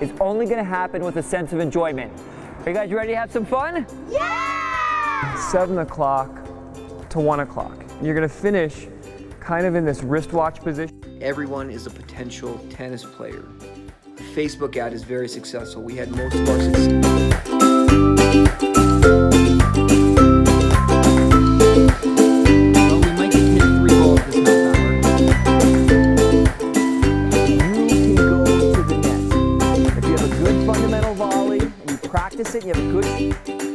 is only gonna happen with a sense of enjoyment. Are you guys ready to have some fun? Yeah! 7 o'clock to 1 o'clock. You're gonna finish kind of in this wristwatch position. Everyone is a potential tennis player. The Facebook ad is very successful. We had most of our success. And practice it, you have a good